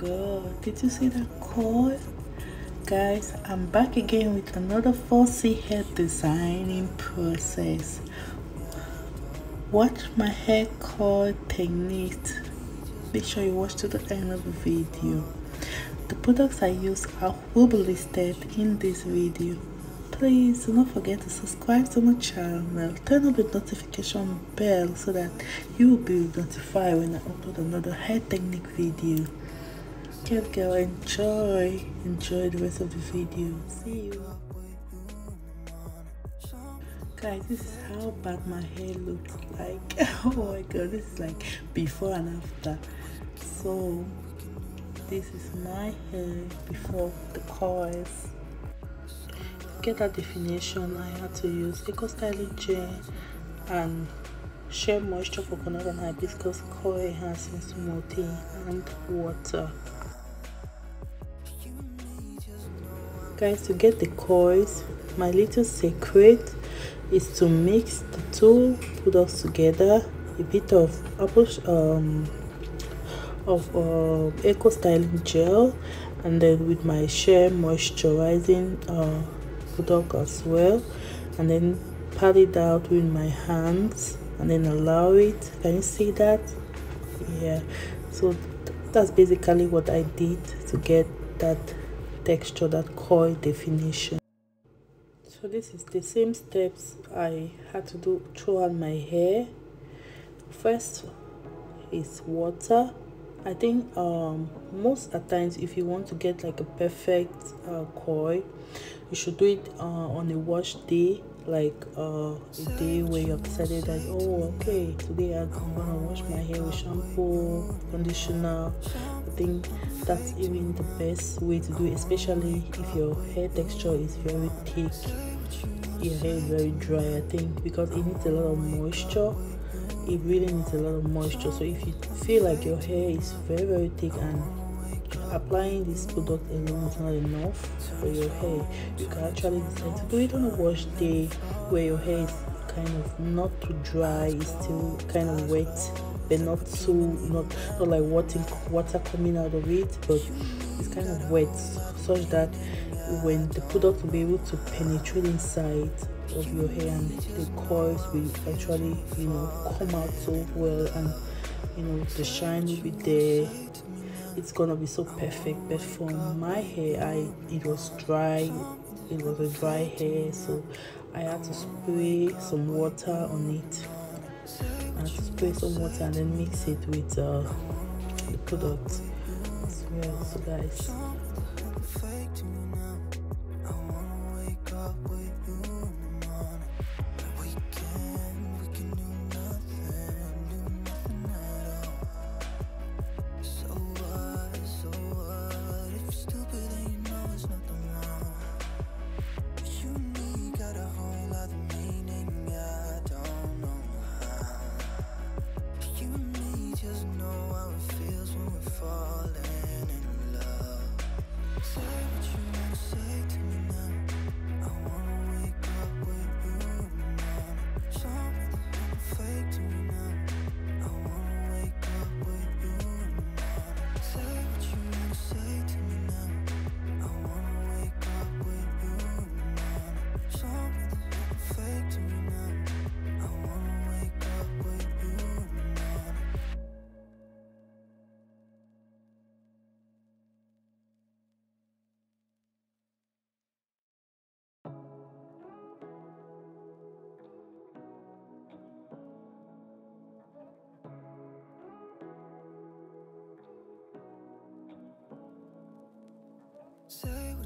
god, did you see that coil? Guys, I'm back again with another 4C hair designing process. Watch my hair coil technique. Make sure you watch to the end of the video. The products I use are will be listed in this video please do not forget to subscribe to my channel turn on the notification bell so that you will be notified when i upload another hair technique video okay girl enjoy enjoy the rest of the video. See you. Guys this is how bad my hair looks like. Oh my god this is like before and after. So this is my hair before the coils get that definition I had to use Eco Styling Gel and Shea Moisture Coconut and Hibiscus Coil Enhancing Smoothie and water. Guys, to get the coils, my little secret is to mix the two products together. A bit of apple um, of uh, Eco Styling Gel and then with my Shea Moisturizing uh, product as well and then pat it out with my hands and then allow it. Can you see that? Yeah. So that's basically what i did to get that texture that coil definition. So this is the same steps i had to do throughout my hair. First is water. I think um most at times if you want to get like a perfect uh, coil you should do it uh, on a wash day like uh, a day where you have decided that oh okay today i'm gonna wash my hair with shampoo conditioner. I think that's even the best way to do it especially if your hair texture is very thick. Your hair is very dry i think because it needs a lot of moisture. It really needs a lot of moisture. So if you feel like your hair is very very thick and applying this product alone is not enough for your hair you can actually decide to do it on a wash day where your hair is kind of not too dry it's still kind of wet but not too not not like water water coming out of it but it's kind of wet such that when the product will be able to penetrate inside of your hair and the coils will actually you know come out so well and you know the shine will be there it's gonna be so perfect but for my hair i it was dry it was a dry hair so i had to spray some water on it. I had to spray some water and then mix it with uh, the product as well so guys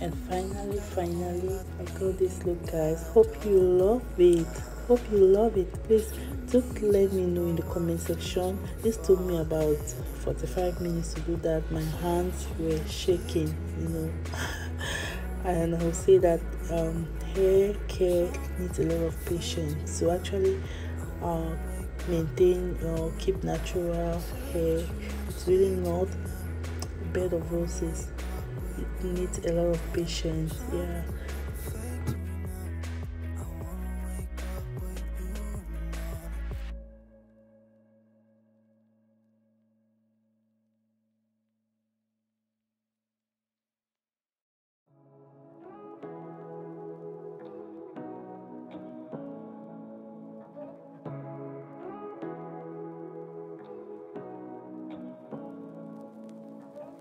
and finally finally i got this look guys. Hope you love it. Hope you love it. Please just let me know in the comment section. This took me about 45 minutes to do that. My hands were shaking you know. And i will say that um, hair care needs a lot of patience. So actually uh, maintain or keep natural hair. It's really not bed of roses needs a lot of patience yeah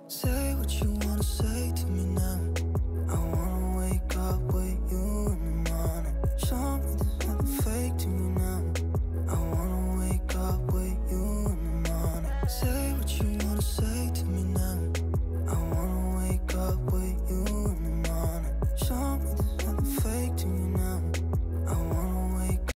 Say what you wanna say to me now. I want